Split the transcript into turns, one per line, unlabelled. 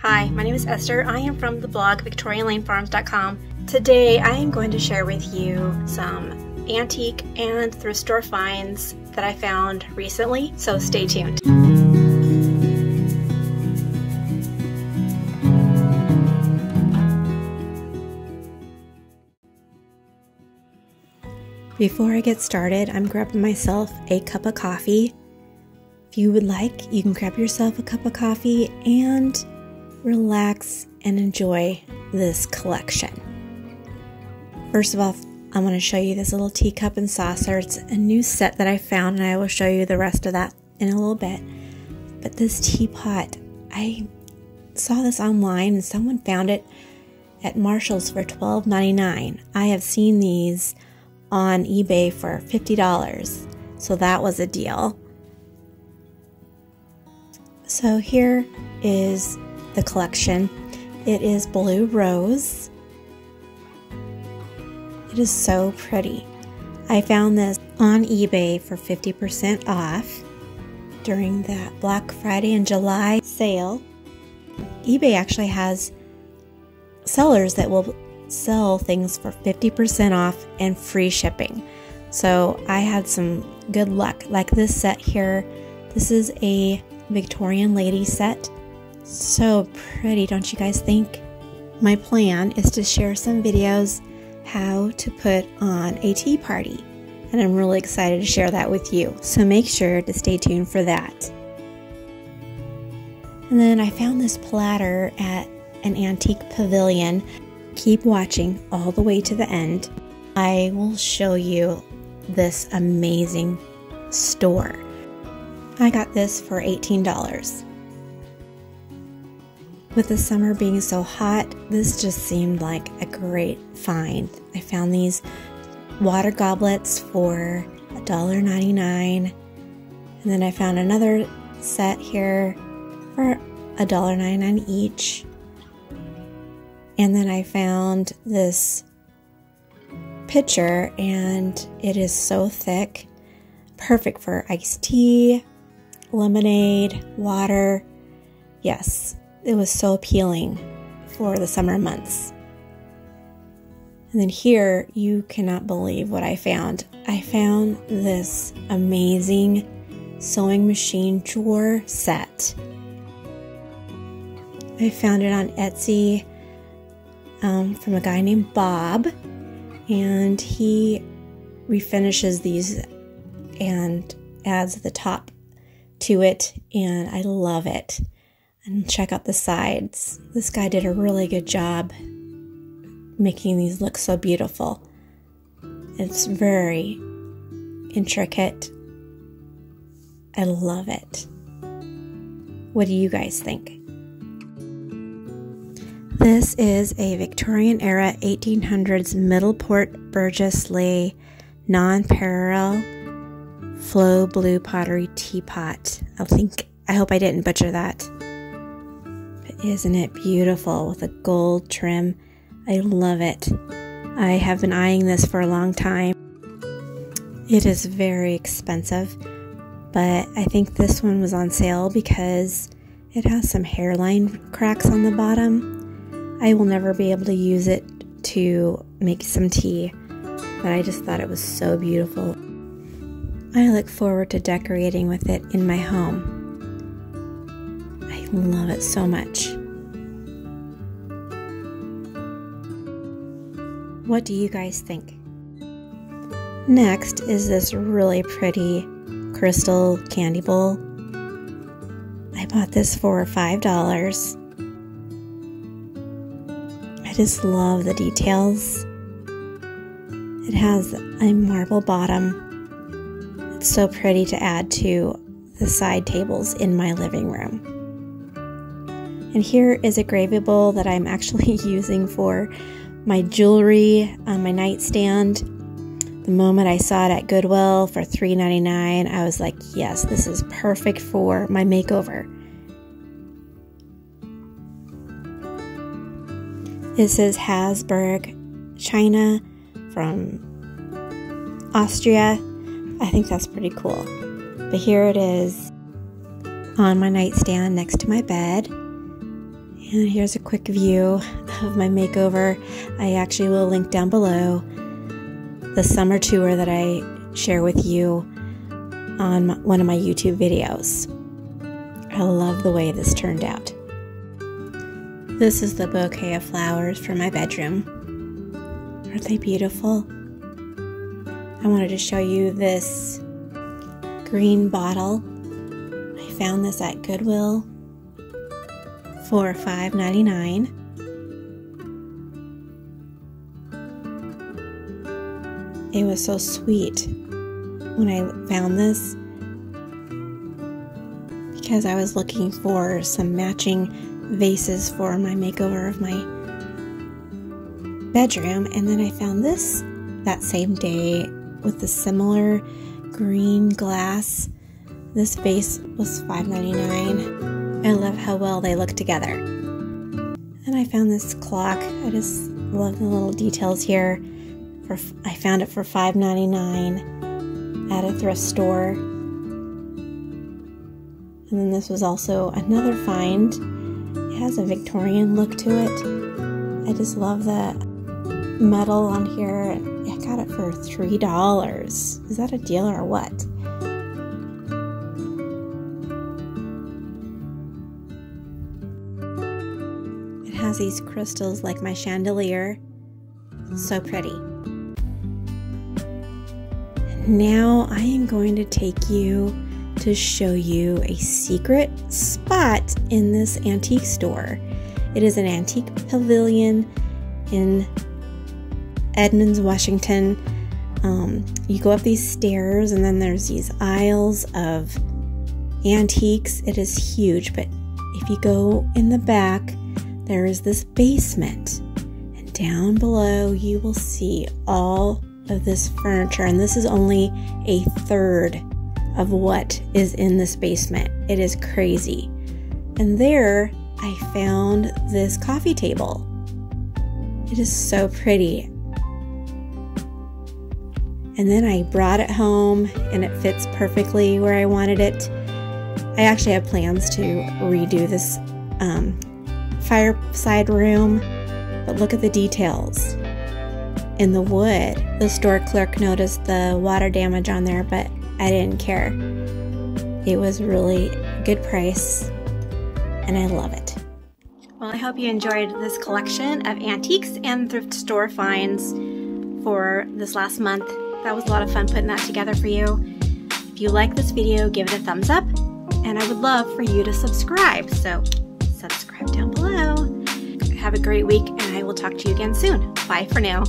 Hi, my name is Esther. I am from the blog VictorianLaneFarms.com. Today I am going to share with you some antique and thrift store finds that I found recently, so stay tuned. Before I get started, I'm grabbing myself a cup of coffee. If you would like, you can grab yourself a cup of coffee and relax and enjoy this collection. First of all, I want to show you this little teacup and saucer. It's a new set that I found, and I will show you the rest of that in a little bit. But this teapot, I saw this online and someone found it at Marshall's for $12.99. I have seen these on eBay for $50. So that was a deal. So here is the collection. It is Blue Rose. It is so pretty. I found this on eBay for 50% off during that Black Friday and July sale. eBay actually has sellers that will sell things for 50% off and free shipping. So I had some good luck. Like this set here, this is a Victorian lady set. So pretty, don't you guys think? My plan is to share some videos how to put on a tea party. And I'm really excited to share that with you. So make sure to stay tuned for that. And then I found this platter at an antique pavilion Keep watching all the way to the end. I will show you this amazing store. I got this for $18. With the summer being so hot, this just seemed like a great find. I found these water goblets for $1.99. And then I found another set here for $1.99 each. And then I found this pitcher, and it is so thick, perfect for iced tea, lemonade, water. Yes, it was so appealing for the summer months. And then here, you cannot believe what I found. I found this amazing sewing machine drawer set. I found it on Etsy um, from a guy named Bob, and he refinishes these and adds the top to it, and I love it. And check out the sides. This guy did a really good job making these look so beautiful. It's very intricate. I love it. What do you guys think? This is a Victorian era 1800s Middleport Burgess Lay non parallel flow blue pottery teapot. I think I hope I didn't butcher that. Isn't it beautiful with a gold trim? I love it. I have been eyeing this for a long time. It is very expensive, but I think this one was on sale because it has some hairline cracks on the bottom I will never be able to use it to make some tea, but I just thought it was so beautiful. I look forward to decorating with it in my home. Love it so much. What do you guys think? Next is this really pretty crystal candy bowl. I bought this for $5 I just love the details. It has a marble bottom. It's so pretty to add to the side tables in my living room. And here is a gravy bowl that I'm actually using for my jewelry on my nightstand. The moment I saw it at Goodwill for $3.99, I was like, yes, this is perfect for my makeover. This is Habsburg China from Austria. I think that's pretty cool. But here it is on my nightstand next to my bed. And here's a quick view of my makeover. I actually will link down below the summer tour that I share with you on one of my YouTube videos. I love the way this turned out. This is the bouquet of flowers for my bedroom. Aren't they beautiful? I wanted to show you this green bottle. I found this at Goodwill for $5.99. It was so sweet when I found this because I was looking for some matching vases for my makeover of my bedroom and then I found this that same day with the similar green glass. This vase was $5.99. I love how well they look together. And I found this clock. I just love the little details here. For I found it for $5.99 at a thrift store. And then this was also another find. It has a Victorian look to it. I just love the metal on here. I got it for $3. Is that a deal or what? Has these crystals like my chandelier. So pretty. Now I am going to take you to show you a secret spot in this antique store. It is an antique pavilion in Edmonds, Washington. Um, you go up these stairs, and then there's these aisles of antiques. It is huge, but if you go in the back, there is this basement, and down below, you will see all of this furniture, and this is only a third of what is in this basement. It is crazy. And there, I found this coffee table. It is so pretty. And then I brought it home and it fits perfectly where I wanted it. I actually have plans to redo this um, fireside room, but look at the details. In the wood, the store clerk noticed the water damage on there, but I didn't care. It was really good price and I love it. Well, I hope you enjoyed this collection of antiques and thrift store finds for this last month that was a lot of fun putting that together for you. If you like this video, give it a thumbs up, and I would love for you to subscribe. So. Have a great week, and I will talk to you again soon. Bye for now.